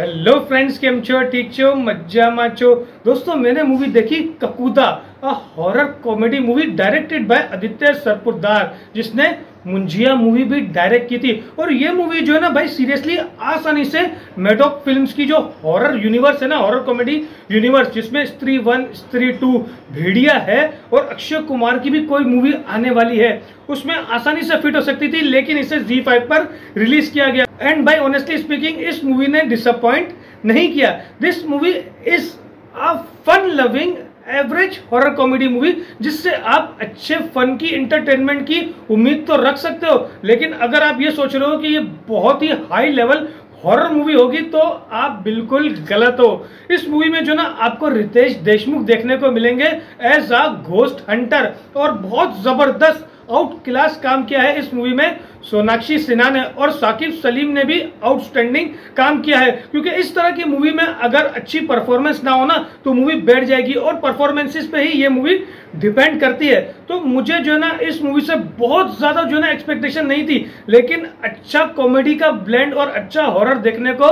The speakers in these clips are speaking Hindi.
હેલો ફ્રેન્ડ્સ કેમ છો ઠીક છો મજામાં છો दोस्तों मैंने मूवी देखी Kakuda a horror comedy movie directed by Aditya Sarpotdar जिसने मुंजिया मूवी भी डायरेक्ट की थी और ये मूवी जो है ना भाई सीरियसली आसानी से मेडोक फिल्म्स की जो हॉरर यूनिवर्स है ना हॉरर कॉमेडी यूनिवर्स जिसमें स्त्री वन स्त्री टू भेड़िया है और अक्षय कुमार की भी कोई मूवी आने वाली है उसमें आसानी से फिट हो सकती थी लेकिन इसे जी फाइव पर रिलीज किया गया एंड बाई ऑनेस्टली स्पीकिंग इस मूवी ने डिसअपॉइंट नहीं किया। This movie is a fun loving average horror comedy movie जिससे आप अच्छे फन की इंटरटेनमेंट की उम्मीद तो रख सकते हो। लेकिन अगर आप ये सोच रहे हो कि ये बहुत ही हाई लेवल हॉरर मूवी होगी तो आप बिल्कुल गलत हो। इस मूवी में जो ना आपको रितेश देशमुख देखने को मिलेंगे एज अ घोस्ट हंटर और बहुत ज़बरदस्त आउट क्लास काम किया है इस मूवी में। सोनाक्षी सिन्हा ने और साकिब सलीम ने भी आउटस्टैंडिंग काम किया है। क्योंकि इस तरह की मूवी में अगर अच्छी परफॉर्मेंस ना हो ना तो मूवी बैठ जाएगी और परफॉर्मेंसेस पे ही ये मूवी डिपेंड करती है। तो मुझे जो है ना, इस मूवी से बहुत ज़्यादा जो है ना एक्सपेक्टेशन नहीं थी। लेकिन अच्छा कॉमेडी का ब्लेंड और अच्छा हॉरर देखने को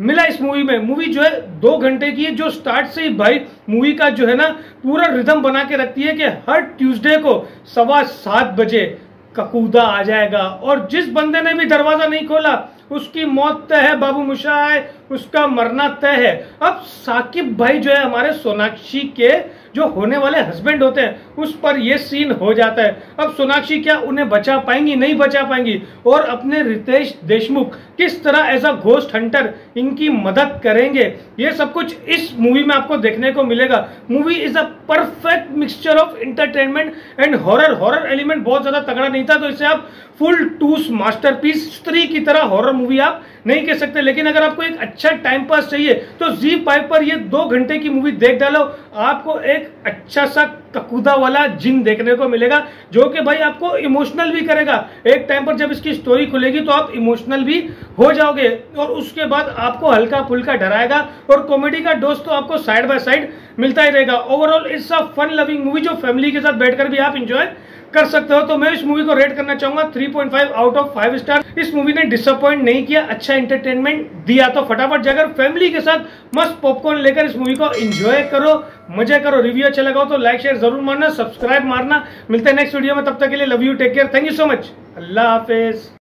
मिला इस मूवी में। मूवी जो है, दो घंटे की है, जो स्टार्ट से ही भाई मूवी का जो है ना, पूरा रिदम बना के रखती है कि हर ट्यूसडे को सवा सात बजे ककूदा आ जाएगा। और जिस बंदे ने भी दरवाज़ा नहीं खोला, उसकी मौत तय है, बाबू मुशाह उसका मरना तय है। अब साकिब भाई जो है हमारे सोनाक्षी के जो होने वाले हस्बैंड होते हैं, उस पर यह सीन हो जाता है। अब सोनाक्षी क्या उन्हें बचा पाएँगी, नहीं बचा पाएँगी? और अपने रितेश देशमुख, किस तरह एज अ घोस्ट हंटर इनकी मदद करेंगे? ये सब कुछ इस मूवी में आपको देखने को मिलेगा। Movie is a perfect mixture of entertainment and horror horror element बहुत ज़्यादा तगड़ा नहीं था तो इसे आप फुल टूस मास्टरपीस स्त्री की तरह हॉरर मूवी आप नहीं कह सकते, लेकिन अगर आपको एक अच्छा टाइम पास चाहिए तो जी फाइव पर ये दो घंटे की मूवी देख डालो। आपको एक अच्छा सा ककूदा वाला जिन देखने को मिलेगा, जो कि भाई आपको इमोशनल भी करेगा। एक टाइम पर जब इसकी स्टोरी खुलेगी तो आप इमोशनल भी हो जाओगे और उसके बाद आपको हल्का फुल्का डराएगा और कॉमेडी का डोज तो आपको साइड बाय साइड मिलता ही रहेगा। Overall it's a fun loving movie जो फैमिली के साथ बैठकर भी आप इंजॉय कर सकते हो। तो मैं इस मूवी को रेट करना चाहूँगा 3.5 आउट ऑफ़ 5 स्टार इस मूवी ने डिसअपॉइंट नहीं किया अच्छा एंटरटेनमेंट दिया। तो फटाफट जाकर फैमिली के साथ मस्त पॉपकॉर्न लेकर इस मूवी को एंजॉय करो। मज़े करो रिव्यू अच्छा लगाओ तो लाइक शेयर ज़रूर मारना सब्सक्राइब मारना। मिलते हैं नेक्स्ट वीडियो में, तब तक के लिए love you take care thank you so much Allah Hafiz.